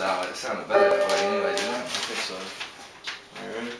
style. It sounded better that way anyway, didn't it? I think so. Alright. Pour me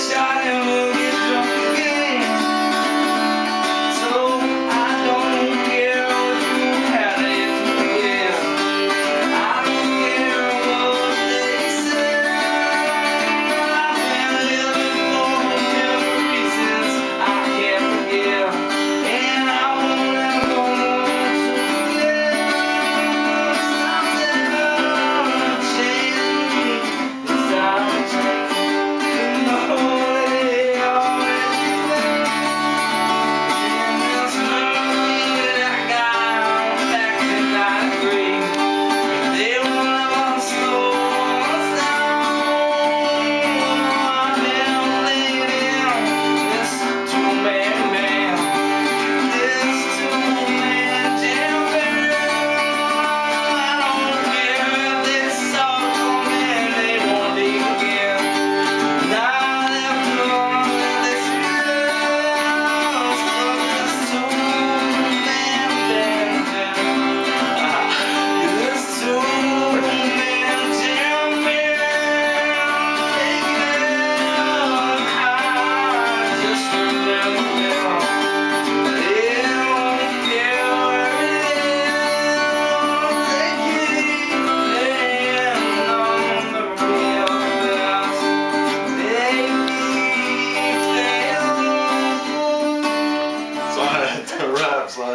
and we'll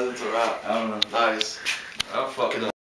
into a wrap. I don't know. Nice. I'm fucking